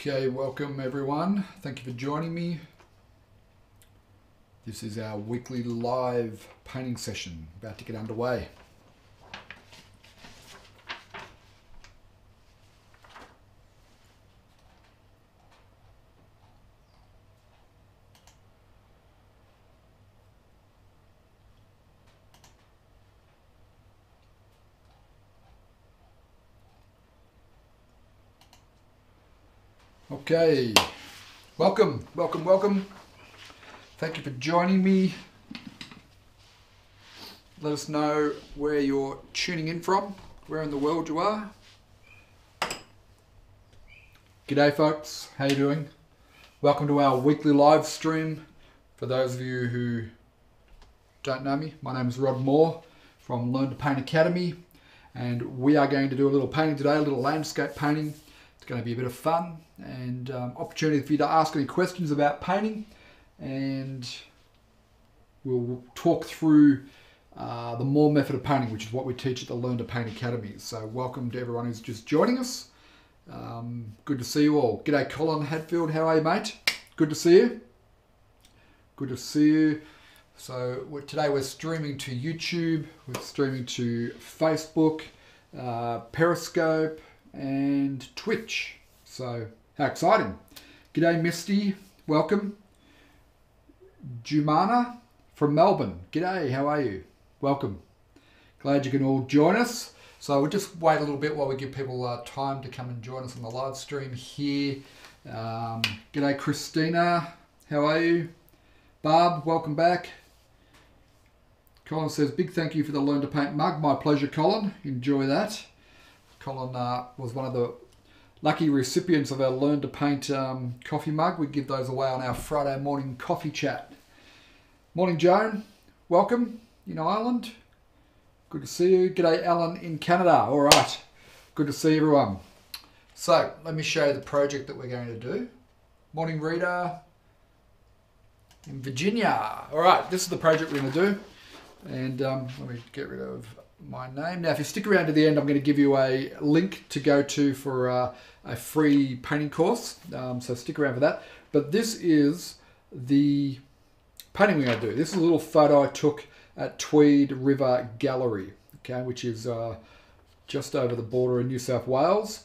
Okay, welcome everyone. Thank you for joining me. This is our weekly live painting session, about to get underway. Okay, welcome, welcome, welcome. Thank you for joining me. Let us know where you're tuning in from, where in the world you are. G'day folks, how you doing? Welcome to our weekly live stream. For those of you who don't know me, my name is Rod Moore from Learn to Paint Academy and we are going to do a little painting today, a little landscape painting going to be a bit of fun and um, opportunity for you to ask any questions about painting and we'll talk through uh, the Moore method of painting, which is what we teach at the Learn to Paint Academy. So welcome to everyone who's just joining us. Um, good to see you all. G'day Colin Hatfield, how are you mate? Good to see you. Good to see you. So we're, today we're streaming to YouTube, we're streaming to Facebook, uh, Periscope, and Twitch. So, how exciting! G'day, Misty. Welcome. Jumana from Melbourne. G'day, how are you? Welcome. Glad you can all join us. So we'll just wait a little bit while we give people uh, time to come and join us on the live stream here. Um, g'day, Christina. How are you? Barb, welcome back. Colin says, big thank you for the Learn to Paint mug. My pleasure, Colin. Enjoy that. Colin uh, was one of the lucky recipients of our Learn to Paint um, coffee mug. We give those away on our Friday morning coffee chat. Morning, Joan. Welcome in Ireland. Good to see you. G'day, Alan in Canada. All right. Good to see everyone. So, let me show you the project that we're going to do. Morning, Rita in Virginia. All right, this is the project we're going to do. And um, let me get rid of my name. Now, if you stick around to the end, I'm going to give you a link to go to for uh, a free painting course. Um, so stick around for that. But this is the painting we're going to do. This is a little photo I took at Tweed River Gallery, okay, which is uh, just over the border in New South Wales.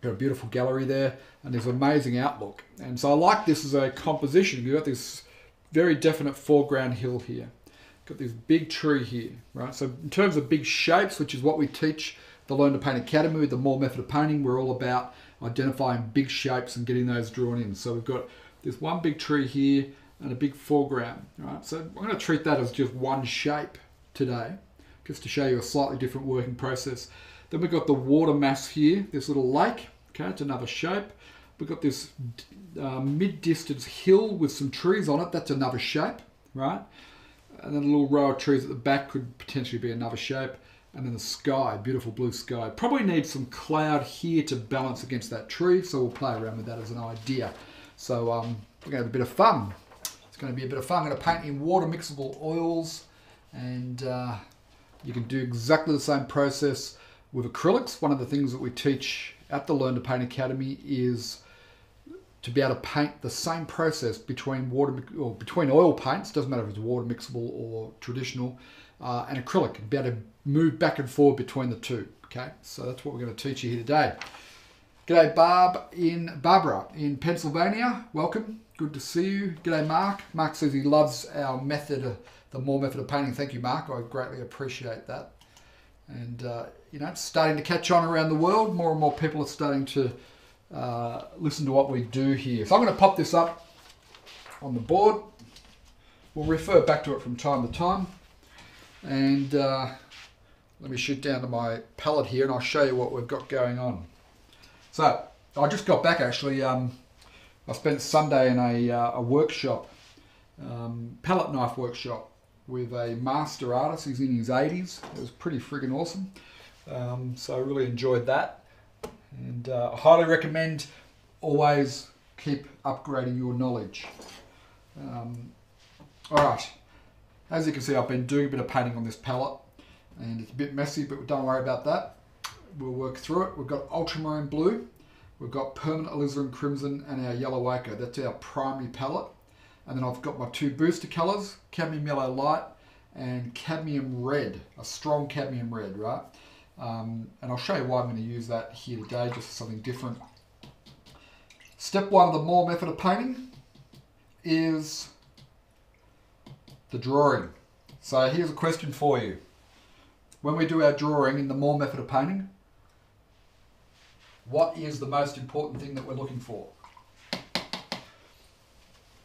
Got a beautiful gallery there, and there's an amazing outlook. And so I like this as a composition. You've got this very definite foreground hill here got this big tree here, right? So in terms of big shapes, which is what we teach the Learn to Paint Academy with the Moore method of painting, we're all about identifying big shapes and getting those drawn in. So we've got this one big tree here and a big foreground, right? So I'm going to treat that as just one shape today, just to show you a slightly different working process. Then we've got the water mass here, this little lake, okay, it's another shape. We've got this uh, mid-distance hill with some trees on it, that's another shape, right? And then a little row of trees at the back could potentially be another shape. And then the sky, beautiful blue sky. Probably need some cloud here to balance against that tree, so we'll play around with that as an idea. So um, we're going to have a bit of fun. It's going to be a bit of fun. I'm going to paint in water mixable oils, and uh, you can do exactly the same process with acrylics. One of the things that we teach at the Learn to Paint Academy is to be able to paint the same process between water or between oil paints, doesn't matter if it's water mixable or traditional, uh, and acrylic, and be able to move back and forth between the two. Okay, so that's what we're going to teach you here today. G'day, Barb in Barbara in Pennsylvania. Welcome. Good to see you. G'day, Mark. Mark says he loves our method, the Moore method of painting. Thank you, Mark. I greatly appreciate that. And uh, you know, it's starting to catch on around the world. More and more people are starting to uh, listen to what we do here. So I'm going to pop this up on the board. We'll refer back to it from time to time. And uh, let me shoot down to my palette here and I'll show you what we've got going on. So I just got back actually. Um, I spent Sunday in a, uh, a workshop, um, palette knife workshop with a master artist. He's in his 80s. It was pretty friggin' awesome. Um, so I really enjoyed that. And uh, I highly recommend always keep upgrading your knowledge. Um, all right, as you can see, I've been doing a bit of painting on this palette and it's a bit messy, but don't worry about that. We'll work through it. We've got ultramarine blue, We've got permanent alizarin crimson and our yellow ochre. That's our primary palette. And then I've got my two booster colours, cadmium yellow light and cadmium red, a strong cadmium red, right? Um, and I'll show you why I'm going to use that here today, just for something different. Step one of the Moore method of painting is the drawing. So here's a question for you. When we do our drawing in the Moore method of painting, what is the most important thing that we're looking for?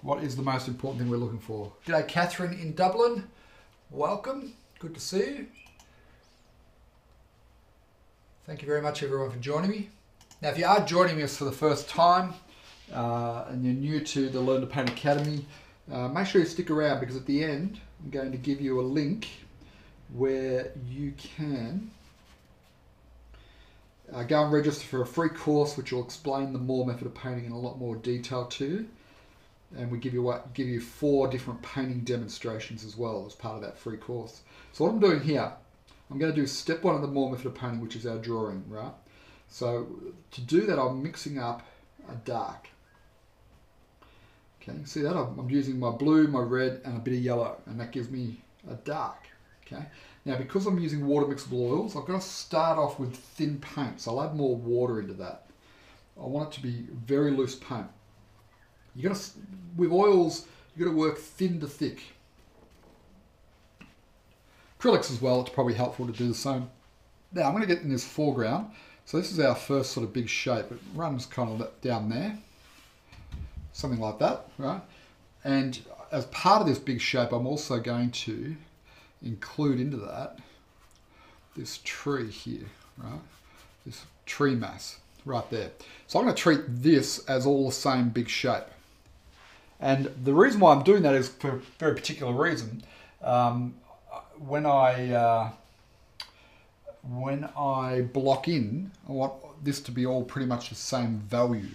What is the most important thing we're looking for? G'day Catherine in Dublin. Welcome. Good to see you. Thank you very much everyone for joining me. Now if you are joining us for the first time uh, and you're new to the Learn to Paint Academy, uh, make sure you stick around because at the end I'm going to give you a link where you can uh, go and register for a free course which will explain the Moore method of painting in a lot more detail to you. And we give you what give you four different painting demonstrations as well as part of that free course. So what I'm doing here, I'm going to do step one of the Moore method of painting, which is our drawing, right? So to do that, I'm mixing up a dark. Okay, see that? I'm using my blue, my red, and a bit of yellow, and that gives me a dark. Okay. Now, because I'm using water mixable oils, I've got to start off with thin paint. So I'll add more water into that. I want it to be very loose paint. You got to, with oils, you got to work thin to thick. Acrylics as well, it's probably helpful to do the same. Now I'm going to get in this foreground. So this is our first sort of big shape. It runs kind of down there. Something like that, right? And as part of this big shape, I'm also going to include into that this tree here, right? This tree mass right there. So I'm going to treat this as all the same big shape. And the reason why I'm doing that is for a very particular reason. Um, when I uh, when I block in, I want this to be all pretty much the same value.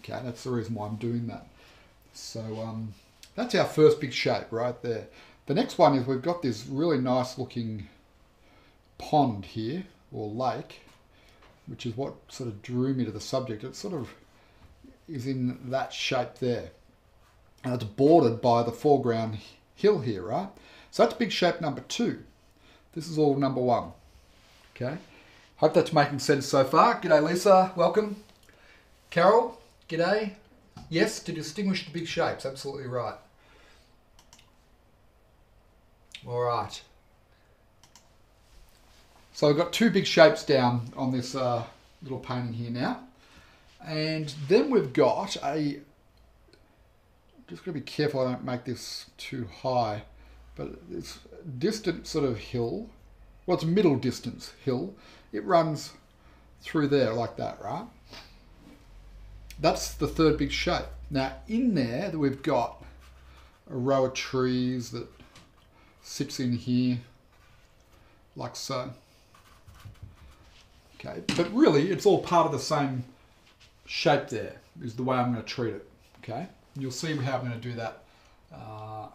Okay, that's the reason why I'm doing that. So um, that's our first big shape right there. The next one is we've got this really nice looking pond here, or lake, which is what sort of drew me to the subject. It sort of is in that shape there. And it's bordered by the foreground hill here, right? So that's big shape number two. This is all number one. Okay. Hope that's making sense so far. G'day Lisa, welcome. Carol, g'day. Yes, to distinguish the big shapes, absolutely right. All right. So I've got two big shapes down on this uh, little painting here now. And then we've got a, just got to be careful I don't make this too high, but this distant sort of hill, well it's middle distance hill, it runs through there like that, right? That's the third big shape. Now in there that we've got a row of trees that sits in here like so. Okay, but really it's all part of the same shape there is the way I'm going to treat it. Okay, you'll see how I'm going to do that uh,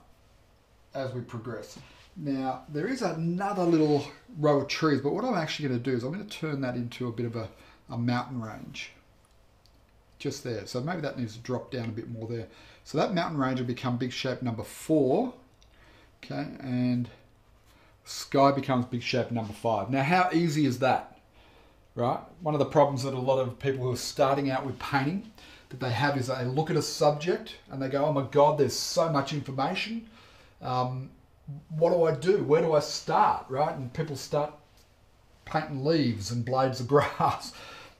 as we progress. Now there is another little row of trees, but what I'm actually going to do is I'm going to turn that into a bit of a, a mountain range just there. So maybe that needs to drop down a bit more there. So that mountain range will become big shape number four. Okay, and sky becomes big shape number five. Now, how easy is that? Right? One of the problems that a lot of people who are starting out with painting that they have is they look at a subject and they go, oh my God, there's so much information. Um, what do I do? Where do I start? Right? And people start painting leaves and blades of grass.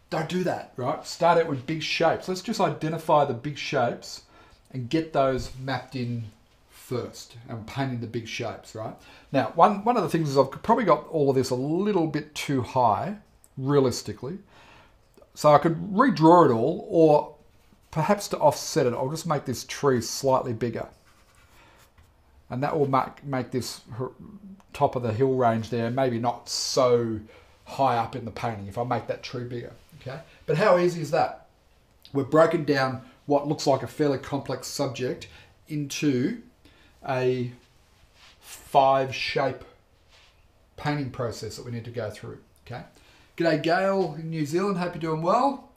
Don't do that, right? Start out with big shapes. Let's just identify the big shapes and get those mapped in first and painting the big shapes, right? Now, one, one of the things is I've probably got all of this a little bit too high, realistically. So I could redraw it all, or perhaps to offset it, I'll just make this tree slightly bigger. And that will make, make this top of the hill range there maybe not so high up in the painting if I make that tree bigger, okay? But how easy is that? We've broken down what looks like a fairly complex subject into a five shape painting process that we need to go through. Okay. G'day Gail in New Zealand, hope you're doing well.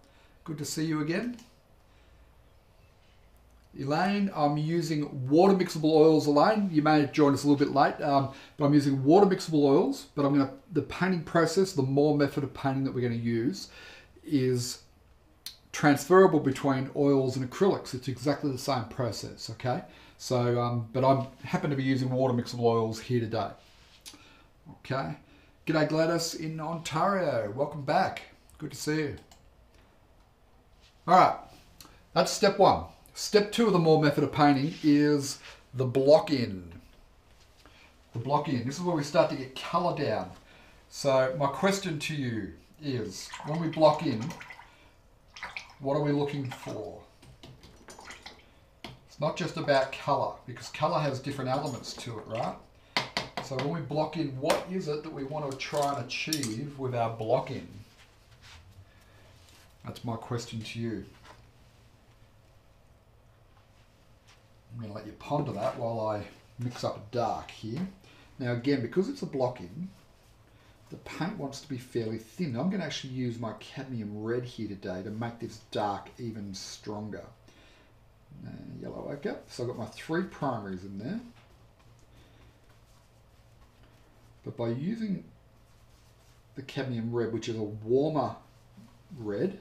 Good to see you again. Elaine, I'm using water mixable oils, Elaine. You may have joined us a little bit late, um, but I'm using water mixable oils. But I'm going to, the painting process, the Moore method of painting that we're going to use is transferable between oils and acrylics. It's exactly the same process, okay? So, um, but I happen to be using water mixable oils here today. Okay. G'day Gladys in Ontario. Welcome back. Good to see you. All right, that's step one. Step two of the Moore method of painting is the block in. The block in. This is where we start to get colour down. So my question to you is, when we block in, what are we looking for? It's not just about colour, because colour has different elements to it, right? So when we block in, what is it that we want to try and achieve with our block in? That's my question to you. I'm going to let you ponder that while I mix up a dark here. Now again, because it's a block in, the paint wants to be fairly thin. I'm going to actually use my cadmium red here today to make this dark even stronger. Uh, yellow ochre. So I've got my three primaries in there. But by using the cadmium red, which is a warmer red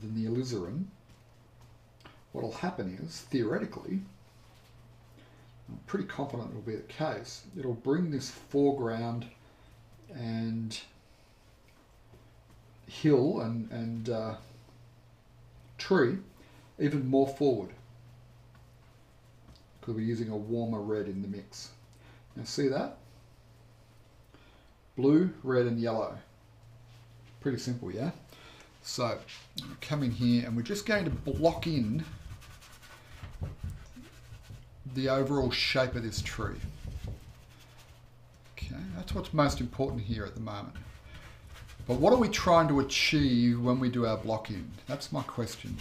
than the alizarin, what will happen is, theoretically, I'm pretty confident it will be the case, it'll bring this foreground and hill and, and uh, tree even more forward because we're using a warmer red in the mix. Now see that? Blue, red and yellow. Pretty simple, yeah? So, come in here and we're just going to block in the overall shape of this tree. Okay, that's what's most important here at the moment. But what are we trying to achieve when we do our block in? That's my question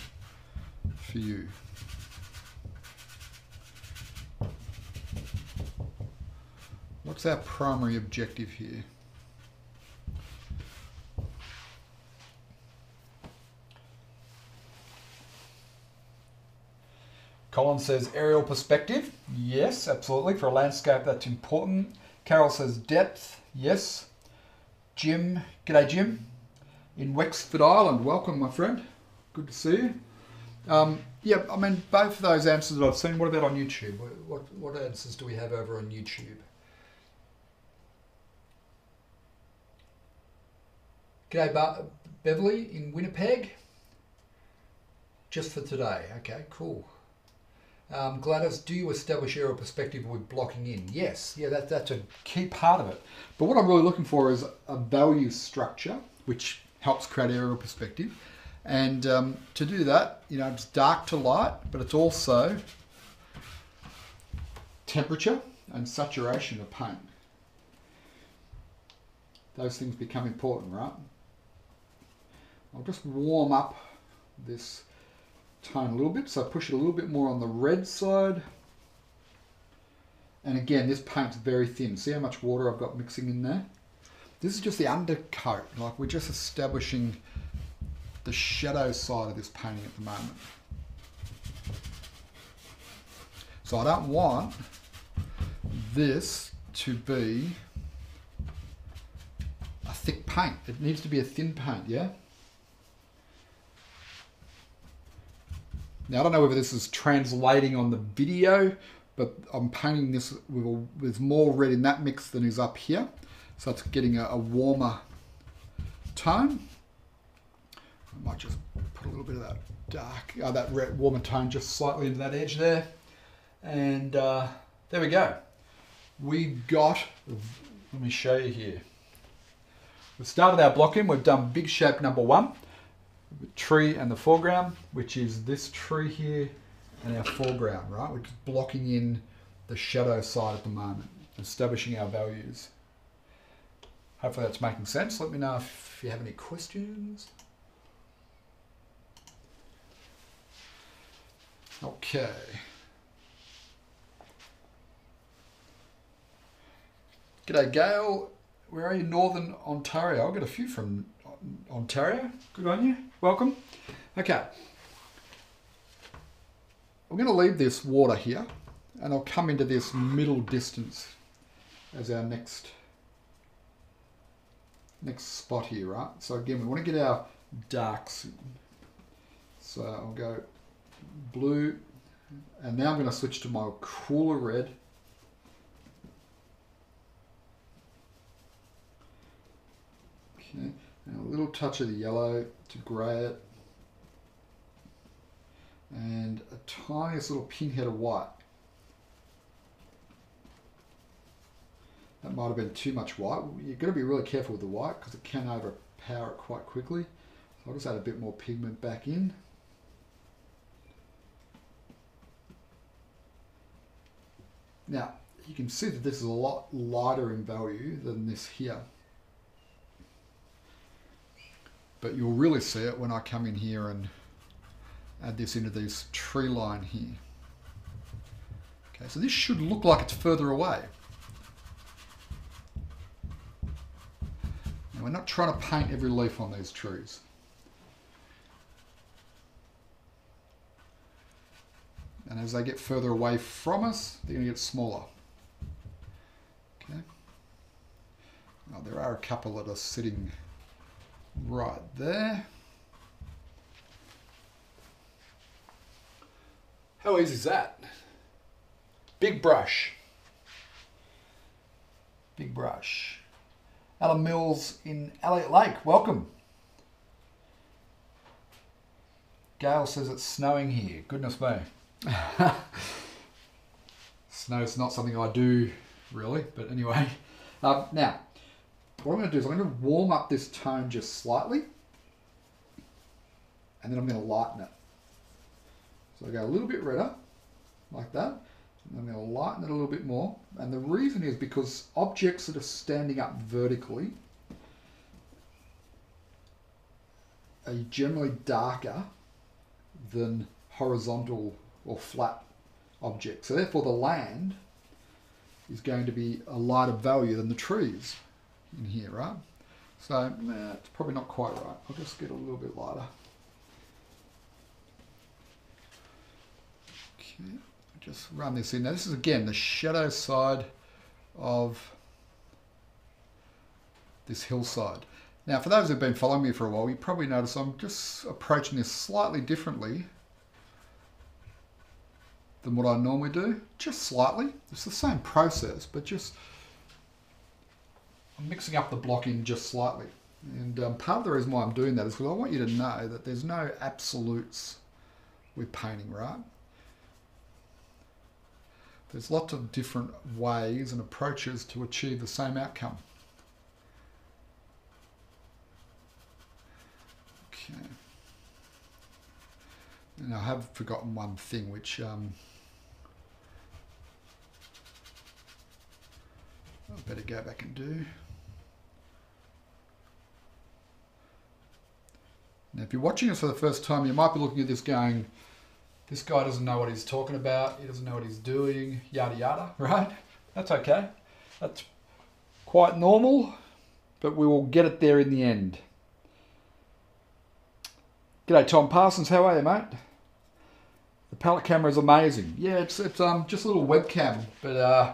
for you. What's our primary objective here? Colin says aerial perspective. Yes, absolutely. For a landscape, that's important. Carol says depth. Yes. Jim, g'day Jim, in Wexford Island. Welcome, my friend. Good to see you. Um, yeah, I mean, both of those answers that I've seen. What about on YouTube? What, what, answers do we have over on YouTube? G'day, Bar- Beverly in Winnipeg. Just for today. Okay, cool. Um, Gladys, do you establish aerial perspective with blocking in? Yes, yeah, that, that's a key part of it. But what I'm really looking for is a value structure, which helps create aerial perspective. And um, to do that, you know, it's dark to light, but it's also temperature and saturation of paint. Those things become important, right? I'll just warm up this tone a little bit. So I push it a little bit more on the red side. And again, this paint's very thin. See how much water I've got mixing in there? This is just the undercoat. Like we're just establishing the shadow side of this painting at the moment. So I don't want this to be a thick paint. It needs to be a thin paint, yeah? Now I don't know whether this is translating on the video, but I'm painting this with, a, with more red in that mix than is up here. So it's getting a, a warmer tone. I might just put a little bit of that dark, uh, that red warmer tone just slightly into that edge there. And uh, there we go. We've got, let me show you here. We've started our blocking. We've done big shape number one tree and the foreground, which is this tree here and our foreground, right? We're just blocking in the shadow side at the moment, establishing our values. Hopefully that's making sense. Let me know if you have any questions. Okay. G'day Gail, where are you? Northern Ontario. I've got a few from Ontario. Good on you. Welcome. Okay. I'm going to leave this water here and I'll come into this middle distance as our next next spot here, right? So again, we want to get our darks in. So I'll go blue, and now I'm going to switch to my cooler red. Okay, and a little touch of the yellow to grey it. And a tiniest little pinhead of white. That might have been too much white. You've got to be really careful with the white because it can overpower it quite quickly. So I'll just add a bit more pigment back in. Now, you can see that this is a lot lighter in value than this here. But you'll really see it when I come in here and add this into this tree line here. Okay, so this should look like it's further away. And we're not trying to paint every leaf on these trees. And as they get further away from us, they're going to get smaller. Okay. Now, there are a couple that are sitting right there. How easy is that? Big brush. Big brush. Alan Mills in Elliot Lake. Welcome. Gail says it's snowing here. Goodness me. Snow's not something I do really, but anyway. Um, now, what I'm going to do is I'm going to warm up this tone just slightly, and then I'm going to lighten it. So I go a little bit redder, like that. I'm going to lighten it a little bit more. And the reason is because objects that are standing up vertically are generally darker than horizontal or flat objects. So therefore the land is going to be a lighter value than the trees in here, right? So nah, it's probably not quite right. I'll just get a little bit lighter. Okay just run this in. Now this is again the shadow side of this hillside. Now for those who've been following me for a while, you probably notice I'm just approaching this slightly differently than what I normally do, just slightly. It's the same process, but just I'm mixing up the blocking just slightly. And um, part of the reason why I'm doing that is because I want you to know that there's no absolutes with painting, right? There's lots of different ways and approaches to achieve the same outcome. Okay. And I have forgotten one thing which um, I better go back and do. Now if you're watching this for the first time you might be looking at this going this guy doesn't know what he's talking about. He doesn't know what he's doing. Yada yada. Right? That's okay. That's quite normal, but we will get it there in the end. G'day, Tom Parsons. How are you, mate? The palette camera is amazing. Yeah, it's it's um just a little webcam, but uh,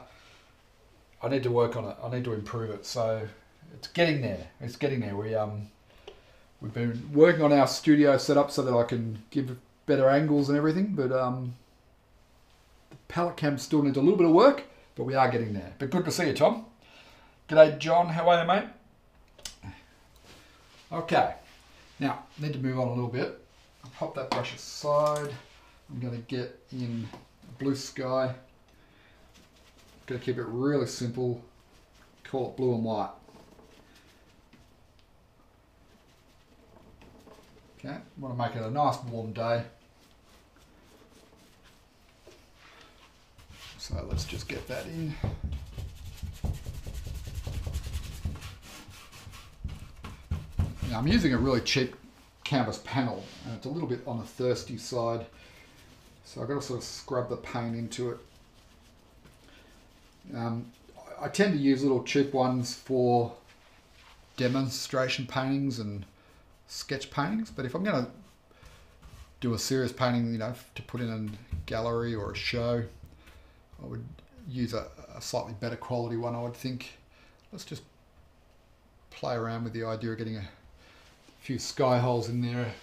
I need to work on it. I need to improve it. So it's getting there. It's getting there. We um we've been working on our studio setup so that I can give better angles and everything, but um, the palette cam still needs a little bit of work, but we are getting there. But good to see you, Tom. G'day, John. How are you, mate? Okay, now need to move on a little bit. I'll pop that brush aside. I'm going to get in blue sky. Going to keep it really simple. Call it blue and white. Okay, want to make it a nice warm day. So let's just get that in. Now I'm using a really cheap canvas panel and it's a little bit on the thirsty side. So I've got to sort of scrub the paint into it. Um, I tend to use little cheap ones for demonstration paintings and sketch paintings, but if I'm going to do a serious painting, you know, to put in a gallery or a show, I would use a, a slightly better quality one, I would think. Let's just play around with the idea of getting a few sky holes in there.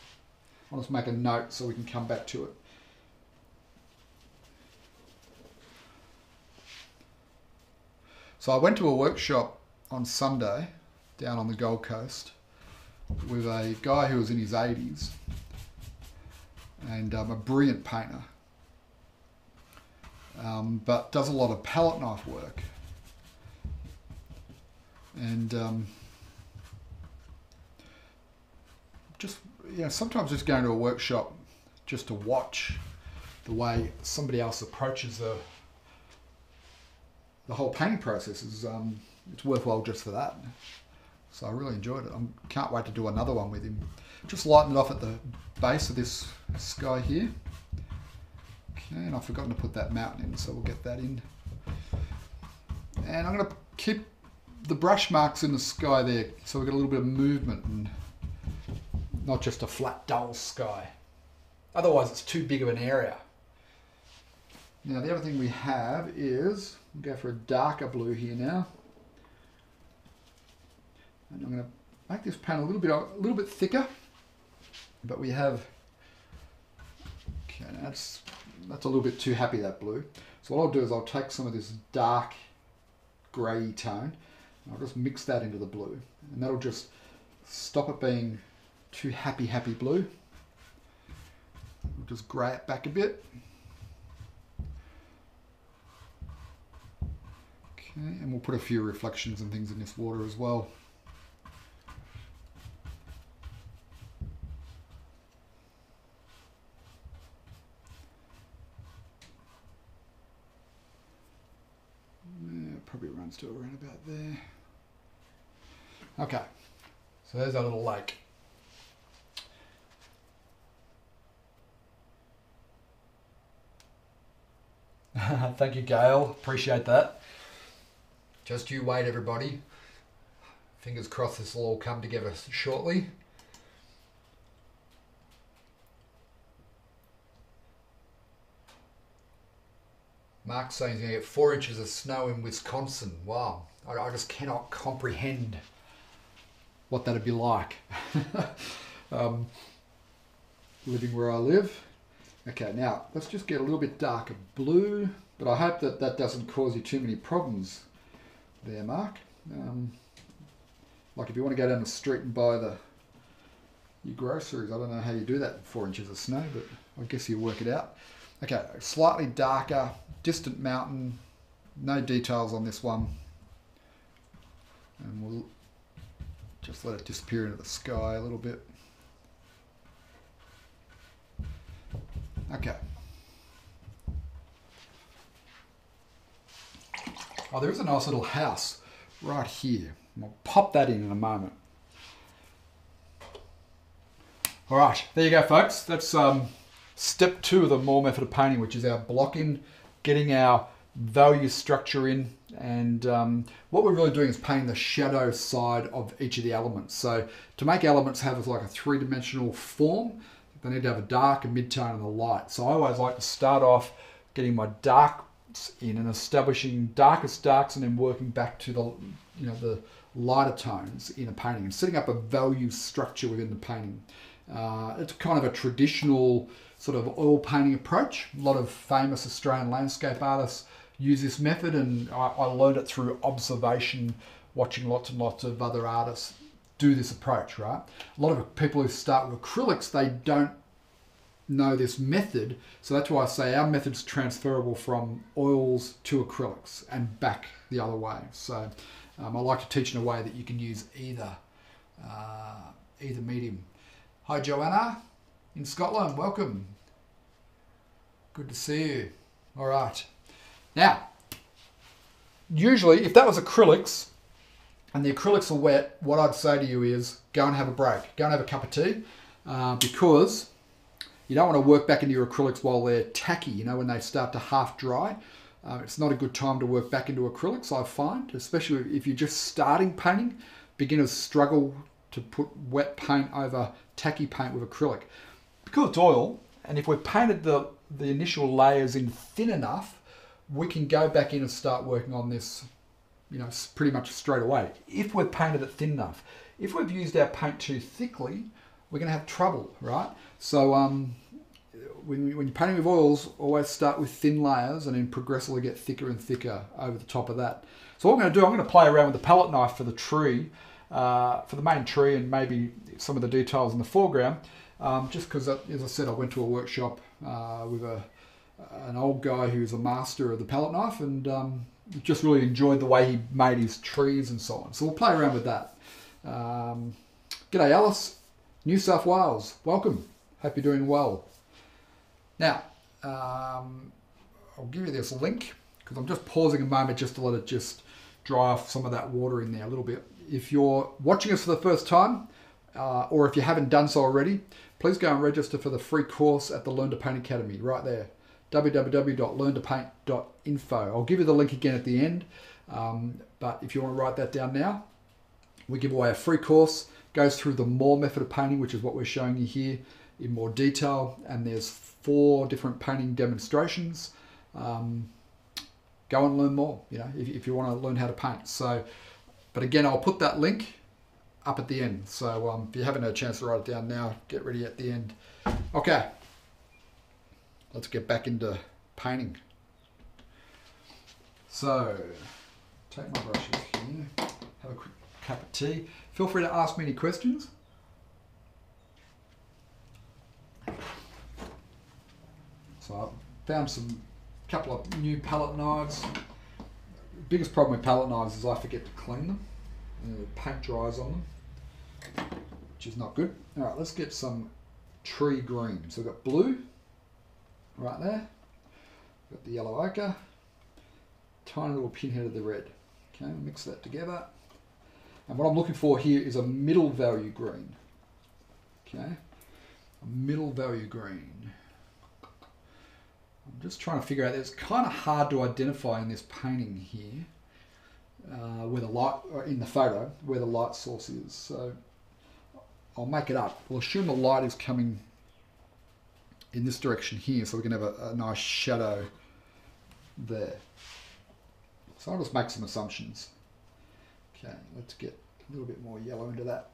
I'll just make a note so we can come back to it. So I went to a workshop on Sunday down on the Gold Coast with a guy who was in his 80s and um, a brilliant painter, um, but does a lot of palette knife work. And um, just, you know, sometimes just going to a workshop just to watch the way somebody else approaches the the whole painting process is um, it's worthwhile just for that. So I really enjoyed it. I can't wait to do another one with him. Just lighten it off at the base of this sky here. Okay, and I've forgotten to put that mountain in, so we'll get that in. And I'm going to keep the brush marks in the sky there, so we get a little bit of movement and not just a flat, dull sky. Otherwise, it's too big of an area. Now, the other thing we have is, we'll go for a darker blue here now. And I'm going to make this paint a little bit a little bit thicker, but we have okay. That's that's a little bit too happy that blue. So what I'll do is I'll take some of this dark grey tone, and I'll just mix that into the blue, and that'll just stop it being too happy happy blue. We'll just grey it back a bit. Okay, and we'll put a few reflections and things in this water as well. Runs to around about there. Okay, so there's our little lake. Thank you, Gail. Appreciate that. Just you wait, everybody. Fingers crossed this will all come together shortly. Mark saying he's going to get four inches of snow in Wisconsin. Wow. I, I just cannot comprehend what that'd be like. um, living where I live. Okay, now let's just get a little bit darker blue, but I hope that that doesn't cause you too many problems there, Mark. Um, like if you want to go down the street and buy the your groceries, I don't know how you do that four inches of snow, but I guess you work it out. Okay, slightly darker, distant mountain, no details on this one. And we'll just let it disappear into the sky a little bit. Okay. Oh, there is a nice little house right here. We'll pop that in in a moment. All right, there you go, folks. That's um, step two of the Moore method of painting, which is our blocking, getting our value structure in. And um, what we're really doing is painting the shadow side of each of the elements. So to make elements have like a three-dimensional form, they need to have a dark, a mid-tone, and a light. So I always like to start off getting my darks in and establishing darkest darks and then working back to the, you know, the lighter tones in a painting and setting up a value structure within the painting. Uh, it's kind of a traditional sort of oil painting approach. A lot of famous Australian landscape artists use this method, and I, I learned it through observation, watching lots and lots of other artists do this approach, right? A lot of people who start with acrylics, they don't know this method. So that's why I say our method's transferable from oils to acrylics and back the other way. So um, I like to teach in a way that you can use either, uh, either medium. Hi, Joanna in Scotland. Welcome. Good to see you. All right. Now, usually, if that was acrylics and the acrylics are wet, what I'd say to you is go and have a break. Go and have a cup of tea uh, because you don't want to work back into your acrylics while they're tacky, you know, when they start to half dry. Uh, it's not a good time to work back into acrylics, I find, especially if you're just starting painting. Beginners struggle to put wet paint over tacky paint with acrylic. because it's oil, and if we've painted the, the initial layers in thin enough, we can go back in and start working on this, you know, pretty much straight away. If we've painted it thin enough. If we've used our paint too thickly, we're going to have trouble, right? So um, when, when you're painting with oils, always start with thin layers and then progressively get thicker and thicker over the top of that. So what I'm going to do, I'm going to play around with the palette knife for the tree, uh, for the main tree and maybe some of the details in the foreground. Um, just because, as I said, I went to a workshop uh, with a, an old guy who's a master of the palette knife and um, just really enjoyed the way he made his trees and so on. So we'll play around with that. Um, G'day Alice, New South Wales, welcome. Hope you're doing well. Now, um, I'll give you this link because I'm just pausing a moment just to let it just dry off some of that water in there a little bit. If you're watching us for the first time, uh, or if you haven't done so already, please go and register for the free course at the Learn to Paint Academy right there www.learntopaint.info. I'll give you the link again at the end, um, but if you want to write that down now, we give away a free course, goes through the Moore method of painting, which is what we're showing you here in more detail, and there's four different painting demonstrations. Um, go and learn more, you know, if, if you want to learn how to paint. So, but again, I'll put that link up at the end. So um, if you haven't had a chance to write it down now, get ready at the end. Okay, let's get back into painting. So, take my brushes here, have a quick cup of tea. Feel free to ask me any questions. So I found some couple of new palette knives. Biggest problem with palette knives is I forget to clean them. And the paint dries on them, which is not good. All right, let's get some tree green. So we've got blue right there. We've got the yellow ochre. Tiny little pinhead of the red. Okay, mix that together. And what I'm looking for here is a middle value green. Okay, a middle value green. I'm just trying to figure out, it's kind of hard to identify in this painting here uh, where the light, or in the photo, where the light source is. So I'll make it up. We'll assume the light is coming in this direction here, so we can have a, a nice shadow there. So I'll just make some assumptions. Okay, let's get a little bit more yellow into that.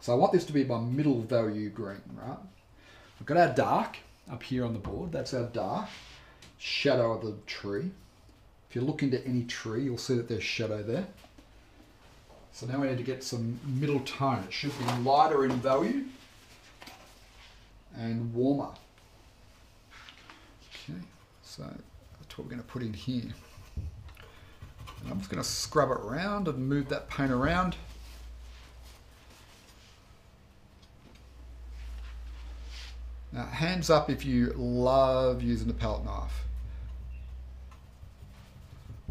So I want this to be my middle value green, right? We've got our dark, up here on the board. That's our dark shadow of the tree. If you look into any tree, you'll see that there's shadow there. So now we need to get some middle tone. It should be lighter in value and warmer. Okay, so that's what we're going to put in here. And I'm just going to scrub it around and move that paint around. Now, hands up if you love using the palette knife.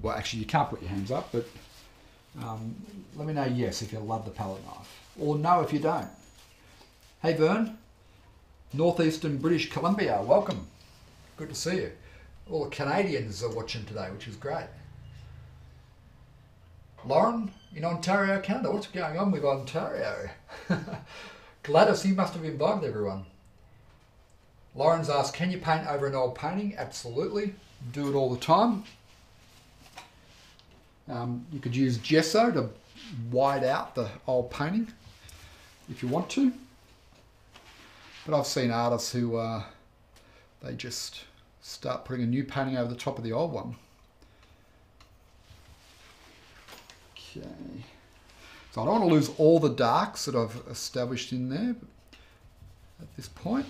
Well, actually, you can't put your hands up, but um, let me know yes if you love the palette knife, or no if you don't. Hey, Vern, northeastern British Columbia, welcome. Good to see you. All the Canadians are watching today, which is great. Lauren in Ontario, Canada. What's going on with Ontario? Gladys, you must have invited everyone. Lauren's asked, can you paint over an old painting? Absolutely. Do it all the time. Um, you could use gesso to white out the old painting if you want to. But I've seen artists who uh, they just start putting a new painting over the top of the old one. Okay. So I don't want to lose all the darks that I've established in there at this point.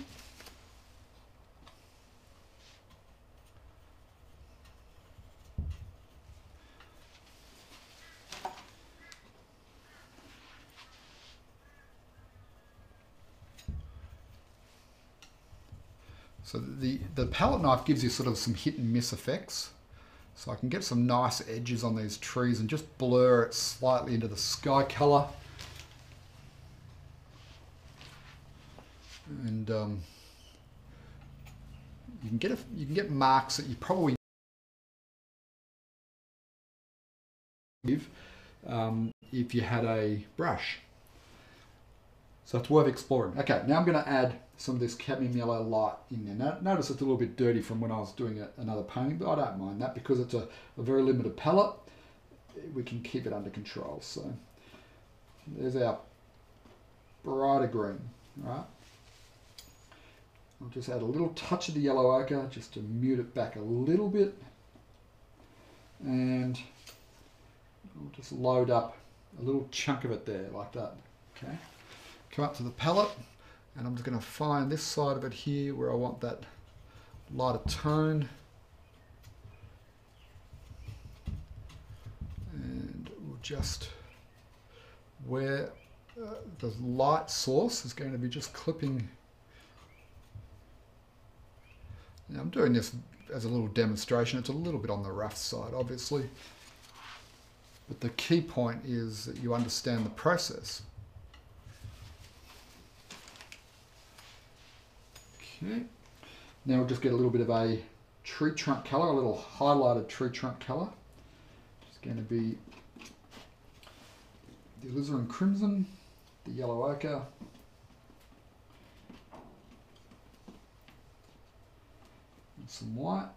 So the, the palette knife gives you sort of some hit and miss effects. So I can get some nice edges on these trees and just blur it slightly into the sky color. And um, you can get a, you can get marks that you probably give um, if you had a brush. So it's worth exploring. Okay, now I'm going to add some of this cadmium yellow light in there. Now, notice it's a little bit dirty from when I was doing a, another painting, but I don't mind that because it's a, a very limited palette. We can keep it under control. So there's our brighter green, right? I'll just add a little touch of the yellow ochre just to mute it back a little bit. And I'll just load up a little chunk of it there like that. Okay come up to the palette and I'm just going to find this side of it here where I want that lighter tone. And we'll just where uh, the light source is going to be just clipping. Now I'm doing this as a little demonstration. It's a little bit on the rough side obviously. But the key point is that you understand the process Okay. Now we'll just get a little bit of a tree trunk colour, a little highlighted tree trunk colour. It's going to be the alizarin crimson, the yellow ochre, and some white.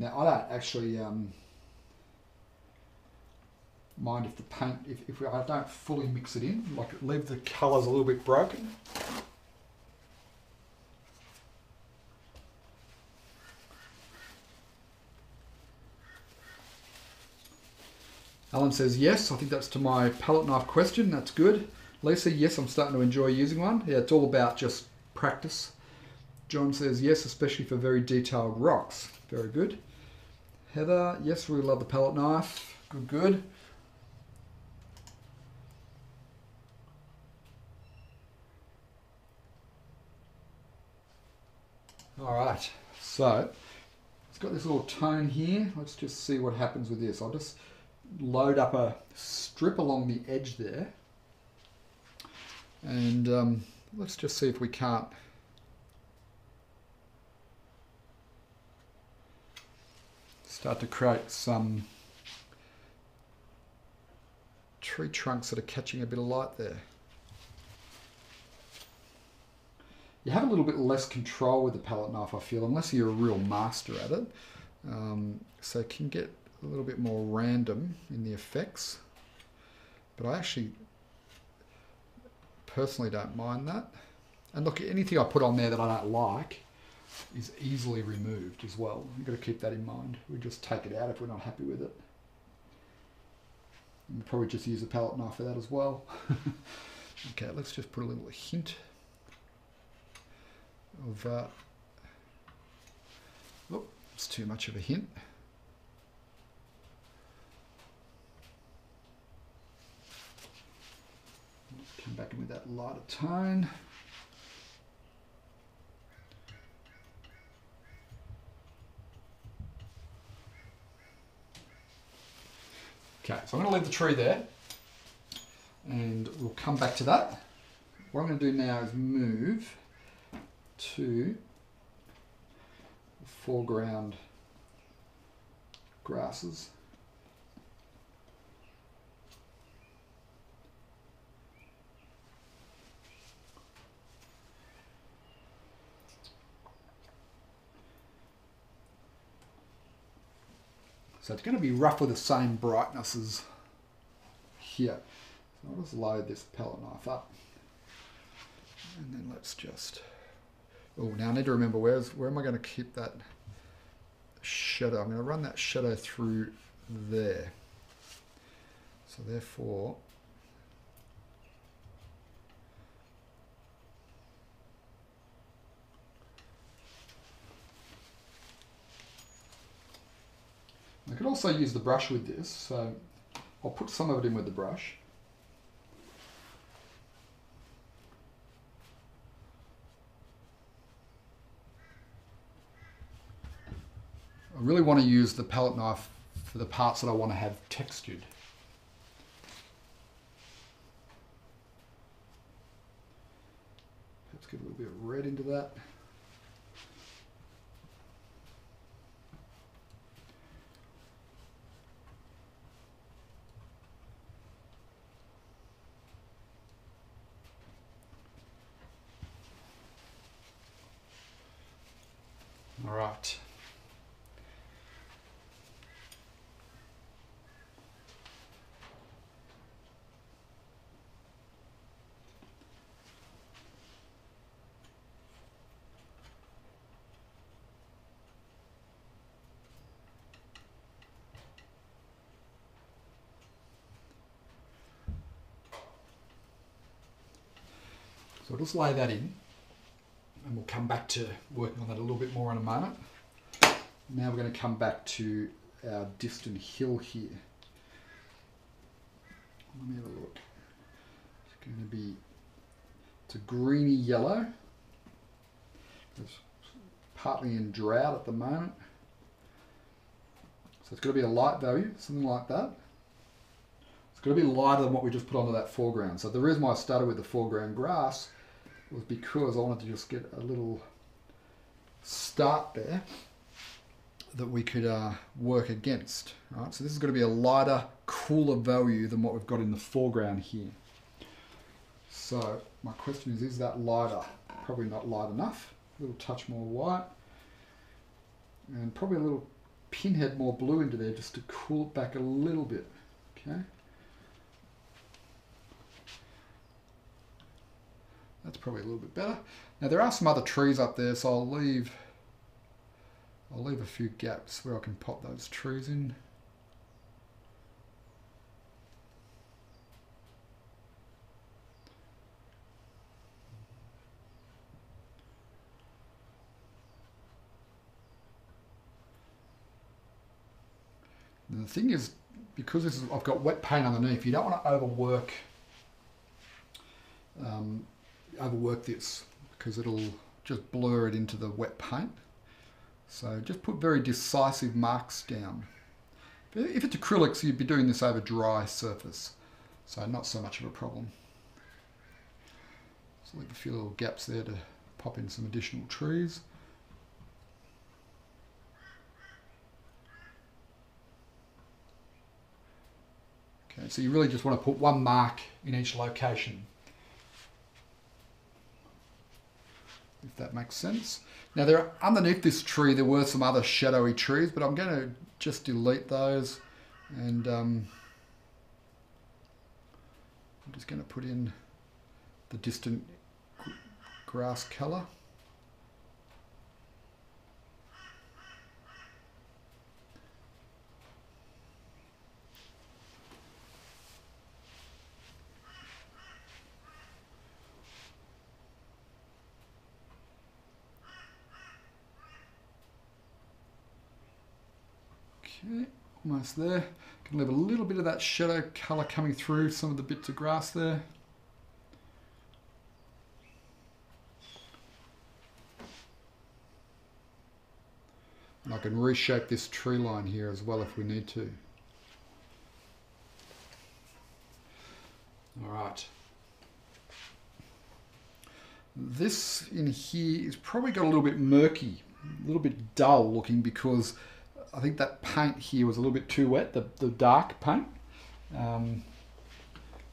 Now I don't actually um, mind if the paint, if, if I don't fully mix it in, like leave the colours a little bit broken. Alan says yes, I think that's to my palette knife question, that's good. Lisa, yes, I'm starting to enjoy using one. Yeah, it's all about just practice. John says yes, especially for very detailed rocks. Very good. Heather, yes, we love the palette knife. Good, good. All right, so it's got this little tone here. Let's just see what happens with this. I'll just load up a strip along the edge there. And um, let's just see if we can't start to create some tree trunks that are catching a bit of light there. You have a little bit less control with the palette knife, I feel, unless you're a real master at it. Um, so it can get a little bit more random in the effects. But I actually personally don't mind that. And look, anything I put on there that I don't like is easily removed as well. You've got to keep that in mind. We just take it out if we're not happy with it. And probably just use a palette knife for that as well. okay, let's just put a little hint of uh, oh, it's too much of a hint. Come back in with that lighter tone. Okay, so I'm going to leave the tree there and we'll come back to that. What I'm going to do now is move to foreground grasses. So it's going to be roughly the same brightness as here. So I'll just load this palette knife up. And then let's just Oh, now I need to remember where's where am I going to keep that shadow? I'm going to run that shadow through there. So therefore, I could also use the brush with this, so I'll put some of it in with the brush. I really want to use the palette knife for the parts that I want to have textured. Let's get a little bit of red into that. All right. I'll just lay that in and we'll come back to working on that a little bit more in a moment. Now we're going to come back to our distant hill here. Let me have a look. It's going to be, it's a greeny yellow. It's partly in drought at the moment. So it's going to be a light value, something like that. It's going to be lighter than what we just put onto that foreground. So the reason why I started with the foreground grass was because I wanted to just get a little start there that we could uh, work against. Right, so this is going to be a lighter, cooler value than what we've got in the foreground here. So my question is, is that lighter? Probably not light enough. A little touch more white. And probably a little pinhead more blue into there just to cool it back a little bit. Okay. That's probably a little bit better. Now there are some other trees up there, so I'll leave I'll leave a few gaps where I can pop those trees in. And the thing is, because this is, I've got wet paint underneath, you don't want to overwork um, overwork this because it'll just blur it into the wet paint. So just put very decisive marks down. If it's acrylics, you'd be doing this over dry surface, so not so much of a problem. So leave a few little gaps there to pop in some additional trees. Okay, so you really just want to put one mark in each location. If that makes sense. Now there underneath this tree there were some other shadowy trees, but I'm going to just delete those and um, I'm just going to put in the distant grass colour. Okay, almost there. Can leave a little bit of that shadow colour coming through some of the bits of grass there. And I can reshape this tree line here as well if we need to. All right. This in here is probably got a little bit murky, a little bit dull looking because I think that paint here was a little bit too wet, the, the dark paint. Um,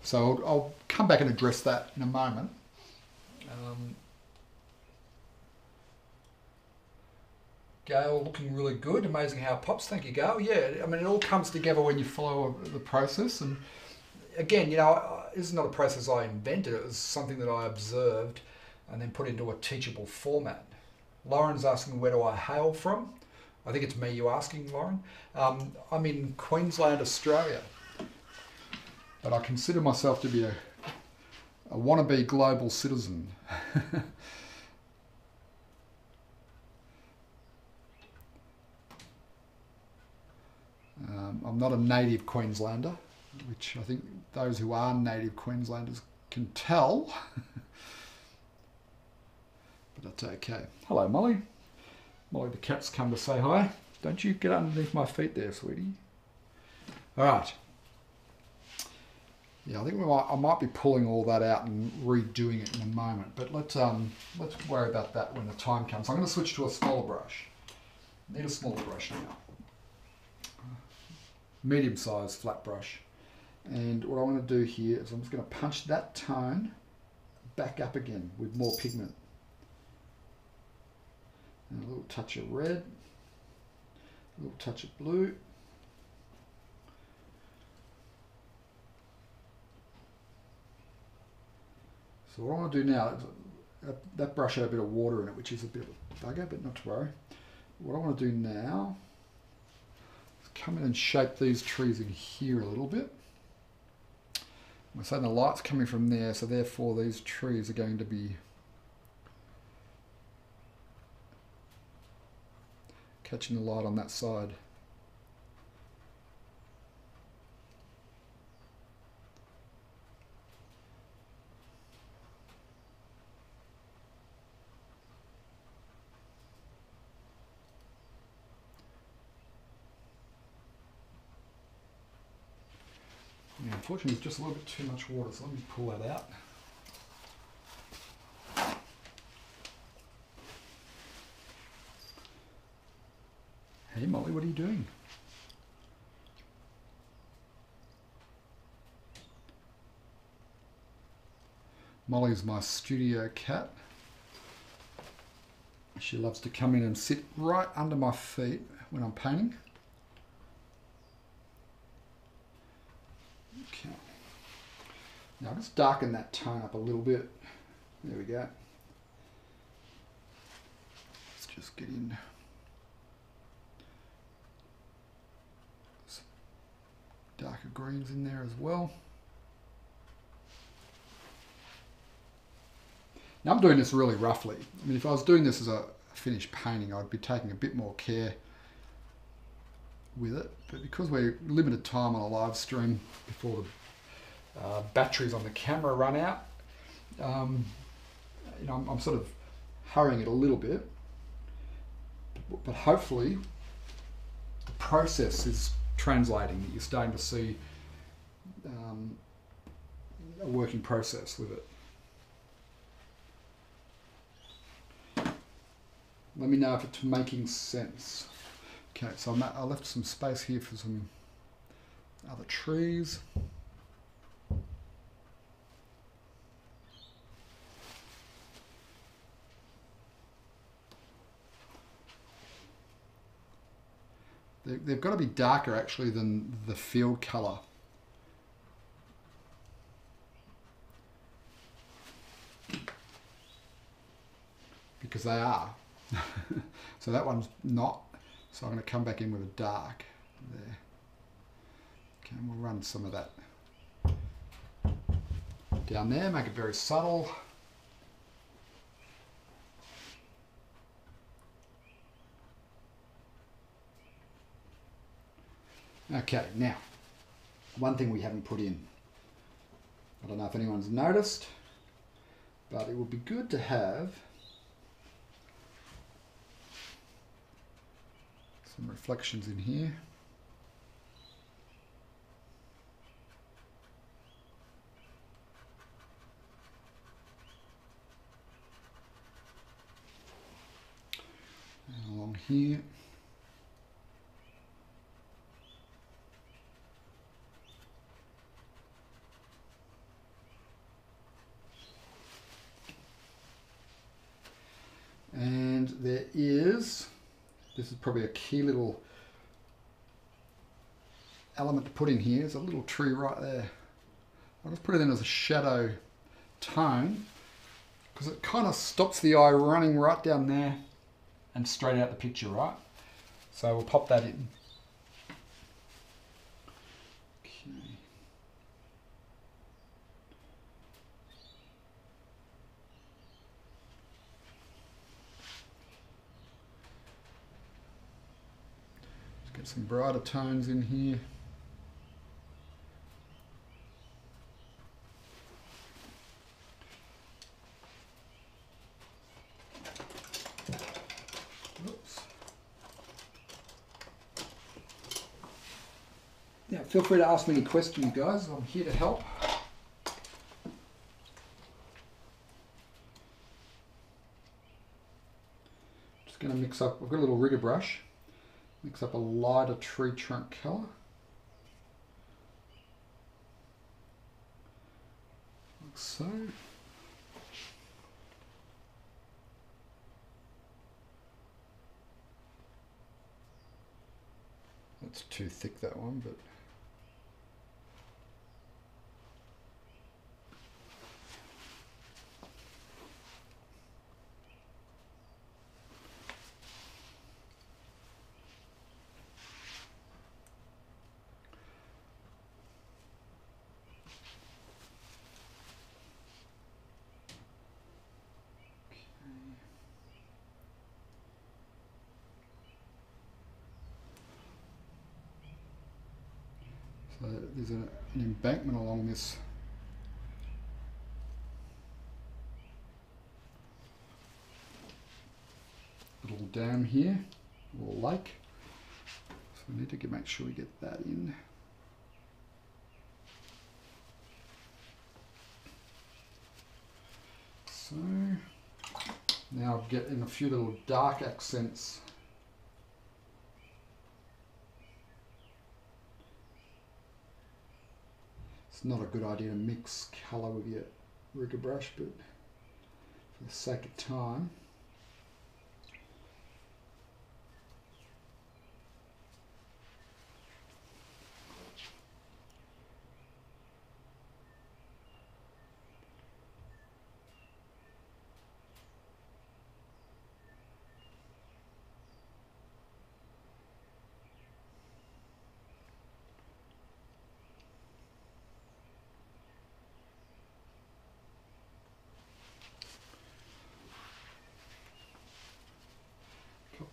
so I'll, I'll, come back and address that in a moment. Um, Gail looking really good. Amazing how it pops. Thank you, Gail. Yeah, I mean, it all comes together when you follow the process. And again, you know, this is not a process I invented. It was something that I observed and then put into a teachable format. Lauren's asking, where do I hail from? I think it's me you asking, Lauren. Um, I'm in Queensland, Australia, but I consider myself to be a, a wannabe global citizen. um, I'm not a native Queenslander, which I think those who are native Queenslanders can tell. but that's okay. Hello, Molly. Molly the cat's come to say hi. Don't you get underneath my feet there, sweetie. All right. Yeah, I think might, I might be pulling all that out and redoing it in a moment, but let's um, let's worry about that when the time comes. I'm going to switch to a smaller brush. Need a smaller brush now. Medium-sized flat brush. And what I want to do here is I'm just going to punch that tone back up again with more pigment. And a little touch of red, a little touch of blue. So what I want to do now, uh, that, that brush had a bit of water in it, which is a bit of a bugger, but not to worry. What I want to do now is come in and shape these trees in here a little bit. We're saying the light's coming from there, so therefore these trees are going to be catching the light on that side. Unfortunately, just a little bit too much water, so let me pull that out. Hey Molly, what are you doing? Molly's my studio cat. She loves to come in and sit right under my feet when I'm painting. Okay. Now I'll just darken that tone up a little bit. There we go. Let's just get in. Some darker greens in there as well. Now I'm doing this really roughly. I mean, if I was doing this as a finished painting, I'd be taking a bit more care with it. But because we're limited time on a live stream before the uh, batteries on the camera run out, um, you know, I'm, I'm, sort of hurrying it a little bit. But hopefully, the process is translating. That you're starting to see um, a working process with it. Let me know if it's making sense. Okay, so I'm I left some space here for some other trees. They've got to be darker actually than the field colour. Because they are. so that one's not. So I'm going to come back in with a dark there. Okay, we'll run some of that down there, make it very subtle. Okay, now, one thing we haven't put in. I don't know if anyone's noticed, but it would be good to have some reflections in here. Along here. And there is this is probably a key little element to put in here. There's a little tree right there. I'll just put it in as a shadow tone because it kind of stops the eye running right down there and straight out the picture, right? So we'll pop that in. Get some brighter tones in here. Yeah, feel free to ask me any questions, guys. I'm here to help. Just going to mix up, I've got a little rigger brush. Mix up a lighter tree trunk colour. Like so. That's too thick that one, but there's an, an embankment along this little dam here, or lake. So we need to get, make sure we get that in. So now I'm getting a few little dark accents not a good idea to mix colour with your rigger brush, but for the sake of time,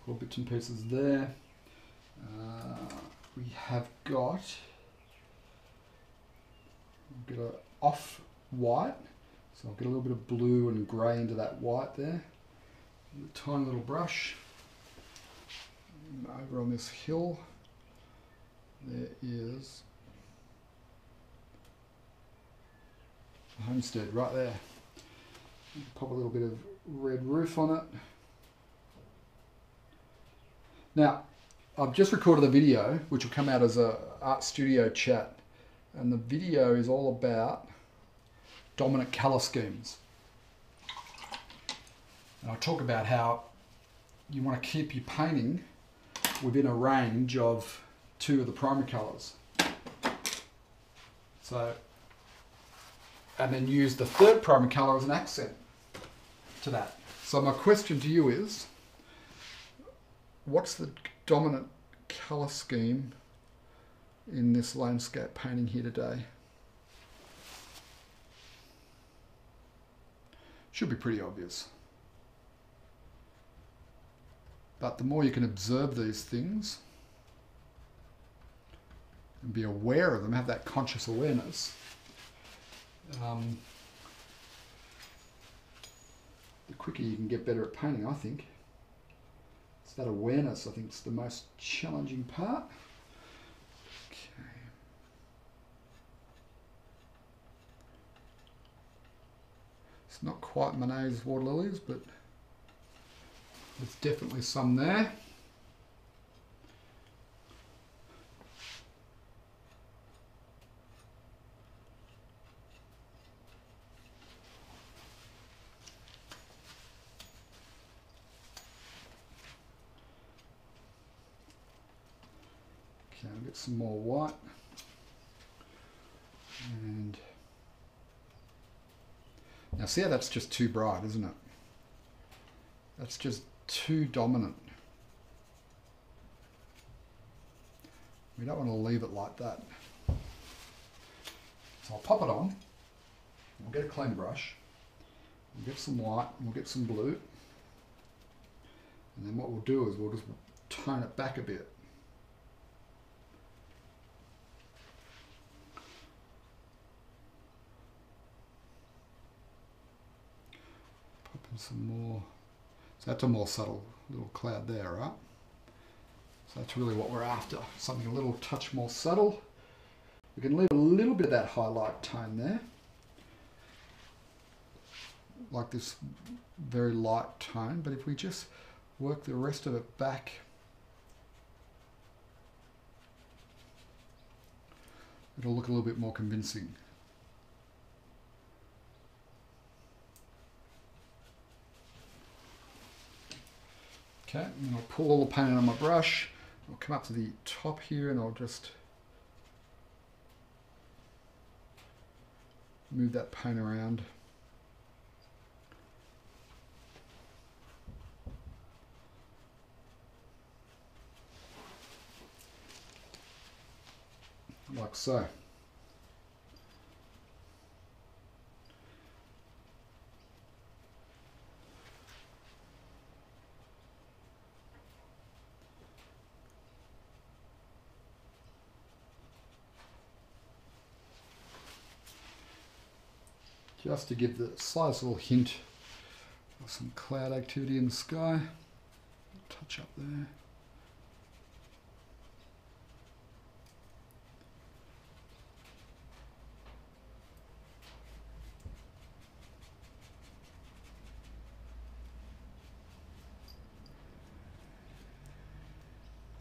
of bits and pieces there. Uh, we have got get a off white, so I'll get a little bit of blue and grey into that white there. Tiny little brush. And over on this hill, there is homestead right there. Pop a little bit of red roof on it. Now, I've just recorded a video which will come out as a art studio chat, and the video is all about dominant color schemes. And I'll talk about how you want to keep your painting within a range of two of the primary colors. So, and then use the third primary color as an accent to that. So my question to you is, what's the dominant colour scheme in this landscape painting here today? Should be pretty obvious. But the more you can observe these things and be aware of them, have that conscious awareness, um, the quicker you can get better at painting, I think. It's that awareness, I think, is the most challenging part. Okay. It's not quite Monet's water lilies, but there's definitely some there. Okay, I'll get some more white. And now see how that's just too bright, isn't it? That's just too dominant. We don't want to leave it like that. So I'll pop it on. We'll get a clean brush. We'll get some white and we'll get some blue. And then what we'll do is we'll just tone it back a bit. and some more. So that's a more subtle little cloud there, right? So that's really what we're after. Something a little touch more subtle. We can leave a little bit of that highlight tone there. Like this very light tone, but if we just work the rest of it back it'll look a little bit more convincing. Okay, and I'll pull all the paint of my brush. I'll come up to the top here and I'll just move that paint around. Like so. Just to give the slightest little hint of some cloud activity in the sky. Touch up there.